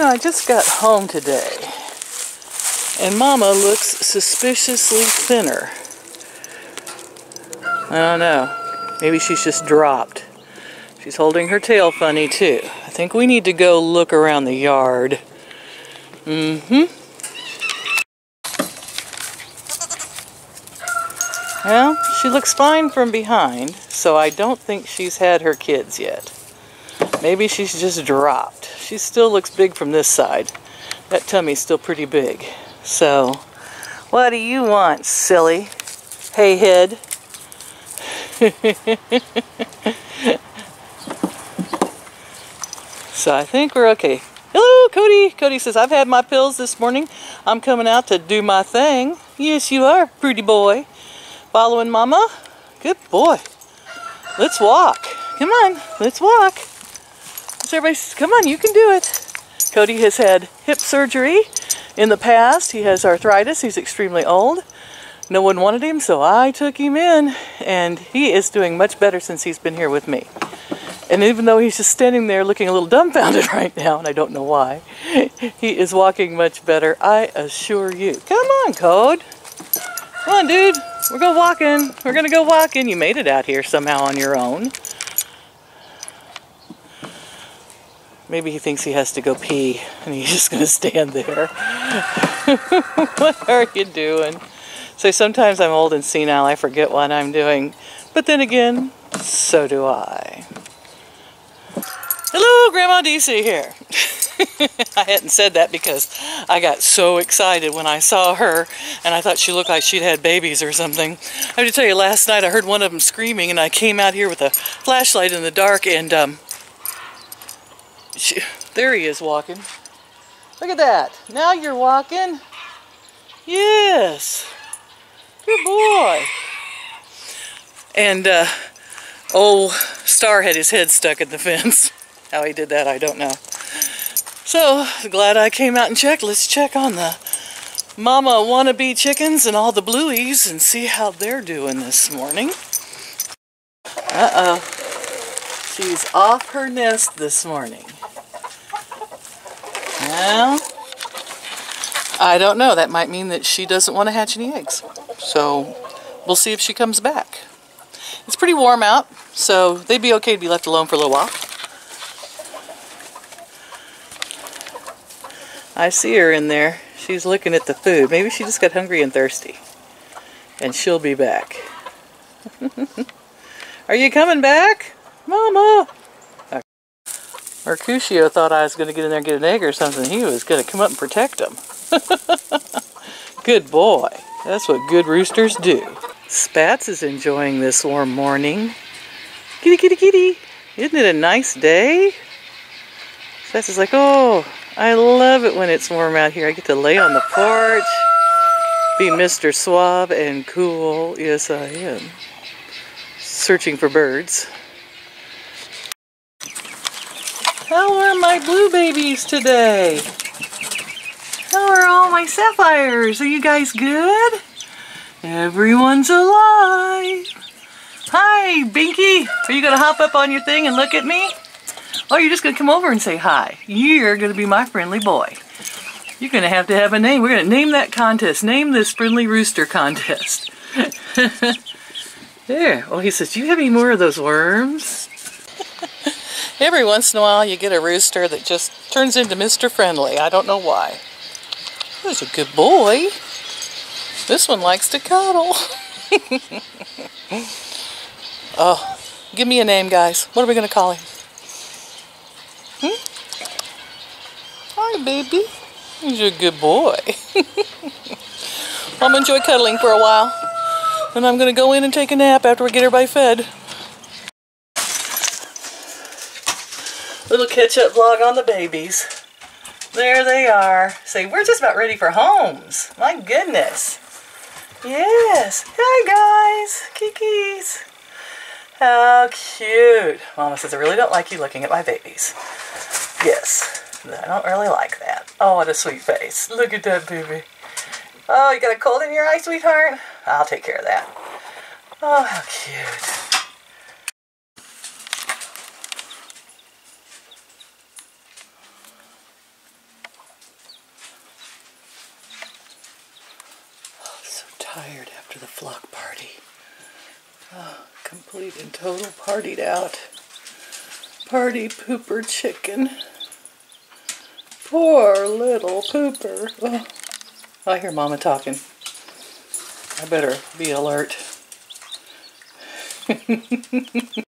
Know, I just got home today, and Mama looks suspiciously thinner. I don't know. Maybe she's just dropped. She's holding her tail funny, too. I think we need to go look around the yard. Mm-hmm. Well, she looks fine from behind, so I don't think she's had her kids yet. Maybe she's just dropped. She still looks big from this side. That tummy's still pretty big. So, what do you want, silly? Hey, head. so I think we're okay. Hello, Cody. Cody says, I've had my pills this morning. I'm coming out to do my thing. Yes, you are, pretty boy. Following Mama? Good boy. Let's walk. Come on, let's walk. Everybody come on, you can do it. Cody has had hip surgery in the past. He has arthritis. He's extremely old. No one wanted him, so I took him in, and he is doing much better since he's been here with me. And even though he's just standing there looking a little dumbfounded right now, and I don't know why, he is walking much better, I assure you. Come on, Code. Come on, dude. We're going walking. We're going to go walking. You made it out here somehow on your own. Maybe he thinks he has to go pee, and he's just going to stand there. what are you doing? So sometimes I'm old and senile, I forget what I'm doing. But then again, so do I. Hello, Grandma DC here. I hadn't said that because I got so excited when I saw her and I thought she looked like she'd had babies or something. I have to tell you, last night I heard one of them screaming and I came out here with a flashlight in the dark and um, there he is walking. Look at that. Now you're walking. Yes. Good boy. And uh, Star had his head stuck in the fence. How he did that, I don't know. So, glad I came out and checked. Let's check on the mama wannabe chickens and all the blueies and see how they're doing this morning. Uh-oh. She's off her nest this morning. Well, I don't know. That might mean that she doesn't want to hatch any eggs. So we'll see if she comes back. It's pretty warm out, so they'd be okay to be left alone for a little while. I see her in there. She's looking at the food. Maybe she just got hungry and thirsty. And she'll be back. Are you coming back? Mama! Mercutio thought I was going to get in there and get an egg or something. He was going to come up and protect him. good boy. That's what good roosters do. Spats is enjoying this warm morning. Kitty, kitty, kitty. Isn't it a nice day? Spats is like, oh, I love it when it's warm out here. I get to lay on the porch, be Mr. Suave and cool. Yes, I am. Searching for birds. How are my blue babies today? How are all my sapphires? Are you guys good? Everyone's alive. Hi, Binky. Are you going to hop up on your thing and look at me? Oh, you're just going to come over and say hi. You're going to be my friendly boy. You're going to have to have a name. We're going to name that contest. Name this friendly rooster contest. there. Oh, he says, do you have any more of those worms? Every once in a while you get a rooster that just turns into Mr. Friendly. I don't know why. He's a good boy. This one likes to cuddle. oh, give me a name, guys. What are we going to call him? Hmm? Hi, baby. He's a good boy. I'm enjoy cuddling for a while. And I'm going to go in and take a nap after we get everybody fed. Little catch-up vlog on the babies. There they are. Say, we're just about ready for homes. My goodness. Yes. Hi, guys. Kikis. How cute. Mama says, I really don't like you looking at my babies. Yes. I don't really like that. Oh, what a sweet face. Look at that baby. Oh, you got a cold in your eye, sweetheart? I'll take care of that. Oh, how cute. Tired after the flock party. Oh, complete and total partied out. Party pooper chicken. Poor little pooper. Oh, I hear Mama talking. I better be alert.